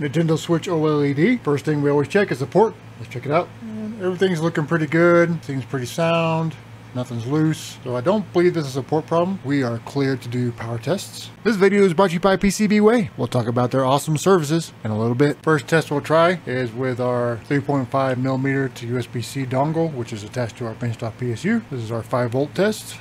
Nintendo Switch OLED. First thing we always check is the port. Let's check it out. And everything's looking pretty good. Seems pretty sound. Nothing's loose. So I don't believe this is a port problem. We are clear to do power tests. This video is brought to you by PCBWay. We'll talk about their awesome services in a little bit. First test we'll try is with our 3.5 millimeter to USB-C dongle, which is attached to our benchtop PSU. This is our 5 volt test.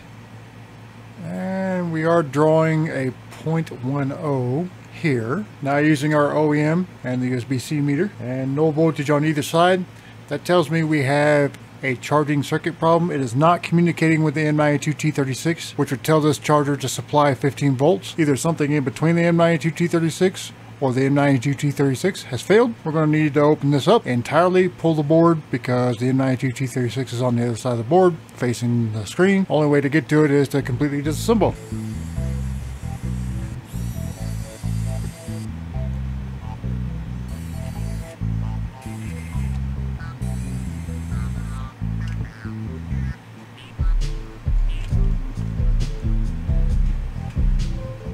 And we are drawing a 0.10 here. Now using our OEM and the USB-C meter and no voltage on either side. That tells me we have a charging circuit problem. It is not communicating with the M92T36, which would tell this charger to supply 15 volts. Either something in between the M92T36 or the M92T36 has failed. We're going to need to open this up entirely, pull the board because the M92T36 is on the other side of the board facing the screen. Only way to get to it is to completely disassemble.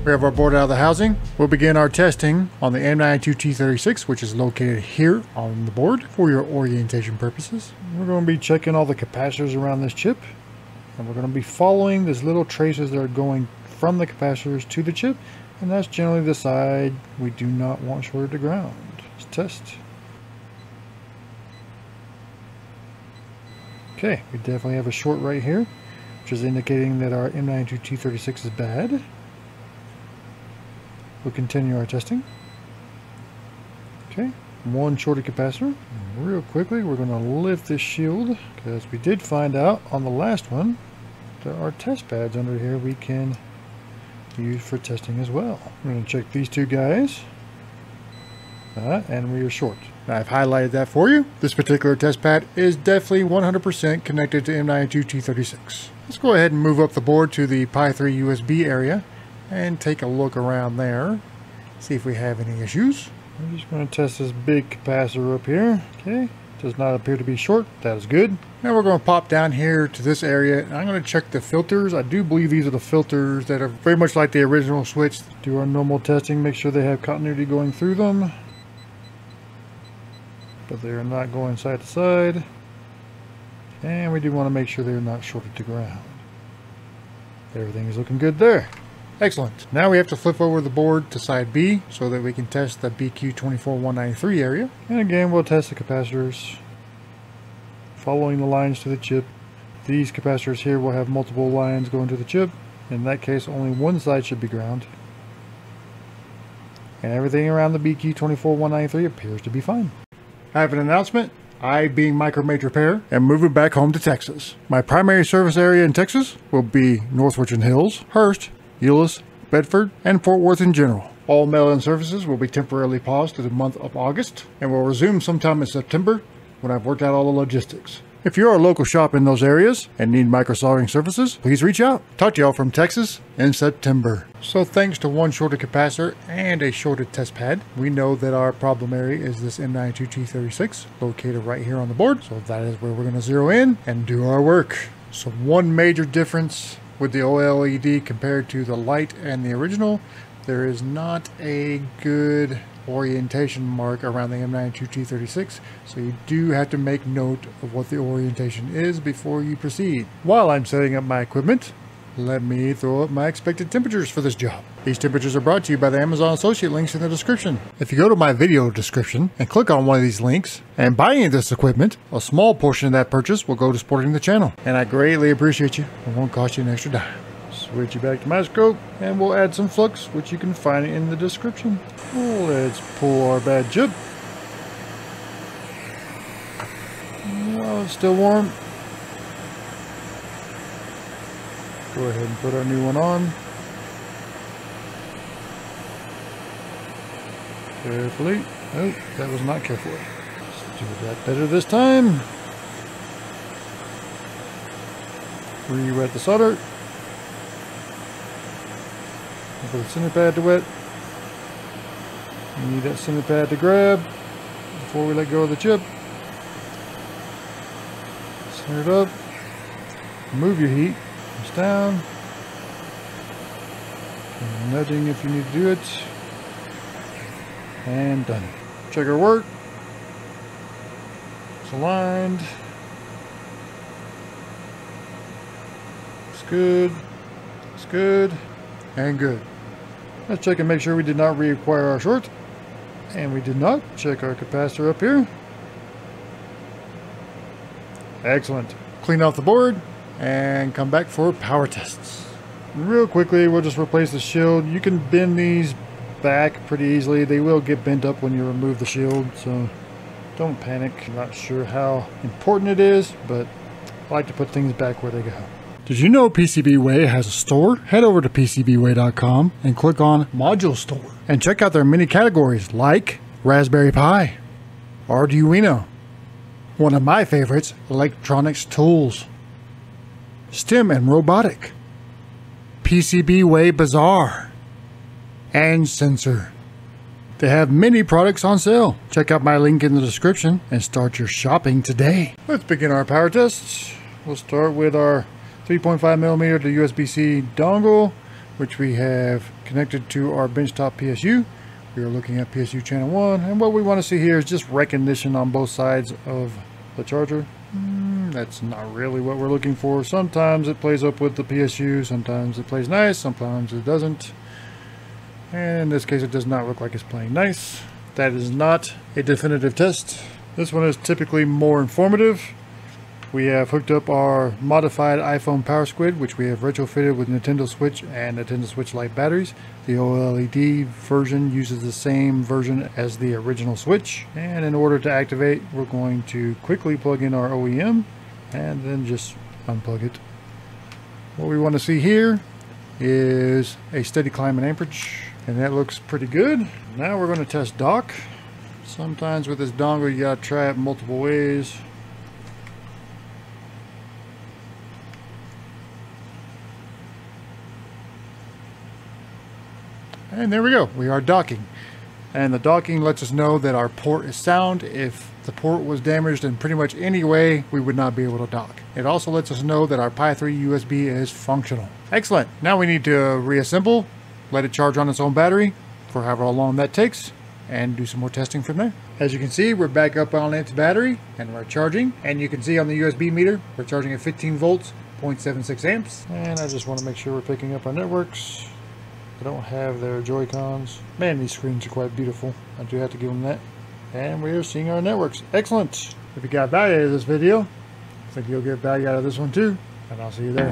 We have our board out of the housing. We'll begin our testing on the M92T36, which is located here on the board for your orientation purposes. We're going to be checking all the capacitors around this chip. And we're going to be following these little traces that are going from the capacitors to the chip. And that's generally the side we do not want shorted to ground. Let's test. Okay, we definitely have a short right here, which is indicating that our M92T36 is bad. We'll continue our testing. Okay, one shorted capacitor. Real quickly, we're going to lift this shield because we did find out on the last one there are test pads under here we can use for testing as well. We're going to check these two guys. Uh, and we are short. Now, I've highlighted that for you. This particular test pad is definitely 100% connected to M92T36. Let's go ahead and move up the board to the PI3USB area and take a look around there. See if we have any issues. I'm just going to test this big capacitor up here. Okay, does not appear to be short. That is good. Now we're going to pop down here to this area. and I'm going to check the filters. I do believe these are the filters that are very much like the original switch. Do our normal testing, make sure they have continuity going through them. But they are not going side to side. And we do want to make sure they're not shorted to ground. Everything is looking good there. Excellent. Now we have to flip over the board to side B so that we can test the BQ24193 area. And again, we'll test the capacitors following the lines to the chip. These capacitors here will have multiple lines going to the chip. In that case, only one side should be ground. And everything around the BQ24193 appears to be fine. I have an announcement. I, being Micro Mage Repair, am moving back home to Texas. My primary service area in Texas will be North Richland Hills, Hurst, Euless, Bedford, and Fort Worth in general. All mail-in services will be temporarily paused to the month of August and will resume sometime in September when I've worked out all the logistics. If you're a local shop in those areas and need micro soldering services, please reach out. Talk to y'all from Texas in September. So thanks to one shorted capacitor and a shorted test pad, we know that our problem area is this M92T36 located right here on the board. So that is where we're going to zero in and do our work. So one major difference with the OLED compared to the Lite and the original, there is not a good orientation mark around the M92T36, so you do have to make note of what the orientation is before you proceed. While I'm setting up my equipment, let me throw up my expected temperatures for this job. These temperatures are brought to you by the Amazon Associate links in the description. If you go to my video description and click on one of these links and buy any of this equipment, a small portion of that purchase will go to supporting the channel. And I greatly appreciate you. It won't cost you an extra dime. Switch you back to my scope and we'll add some flux, which you can find in the description. Let's pull our bad chip. While it's still warm, go ahead and put our new one on. Carefully. Oh, that was not carefully. Let's do that better this time. Re-wet the solder. Put the center pad to wet. You need that center pad to grab before we let go of the chip. Center it up. Move your heat. Down. And nudging if you need to do it. And done. Check our work. It's aligned. It's good. It's good. And good. Let's check and make sure we did not reacquire our short. And we did not. Check our capacitor up here. Excellent. Clean off the board and come back for power tests. Real quickly, we'll just replace the shield. You can bend these back pretty easily. They will get bent up when you remove the shield, so don't panic. I'm not sure how important it is, but I like to put things back where they go. Did you know PCBWay has a store? Head over to PCBWay.com and click on Module Store and check out their many categories like Raspberry Pi, Arduino, one of my favorites, electronics tools, STEM and robotic, PCBWay Bazaar, and sensor. They have many products on sale. Check out my link in the description and start your shopping today. Let's begin our power tests. We'll start with our 3.5 millimeter to USB-C dongle, which we have connected to our benchtop PSU. We are looking at PSU channel 1, and what we want to see here is just recognition on both sides of the charger. That's not really what we're looking for. Sometimes it plays up with the PSU, sometimes it plays nice, sometimes it doesn't. And in this case it does not look like it's playing nice. That is not a definitive test. This one is typically more informative. We have hooked up our modified iPhone Power Squid, which we have retrofitted with Nintendo Switch and Nintendo Switch Lite batteries. The OLED version uses the same version as the original Switch. And in order to activate, we're going to quickly plug in our OEM and then just unplug it. What we want to see here is a steady climb in amperage, and that looks pretty good. Now we're going to test dock. Sometimes with this dongle, you gotta try it multiple ways. And there we go, we are docking. And the docking lets us know that our port is sound. If the port was damaged in pretty much any way, we would not be able to dock. It also lets us know that our PI3USB is functional. Excellent. Now we need to reassemble, let it charge on its own battery for however long that takes, and do some more testing from there. As you can see, we're back up on its battery and we're charging. And you can see on the USB meter, we're charging at 15 volts, 0.76 amps. And I just want to make sure we're picking up our networks. I don't have their Joy-Cons. Man, these screens are quite beautiful. I do have to give them that. And we are seeing our networks. Excellent. If you got value out of this video, I think you'll get value out of this one too. And I'll see you there.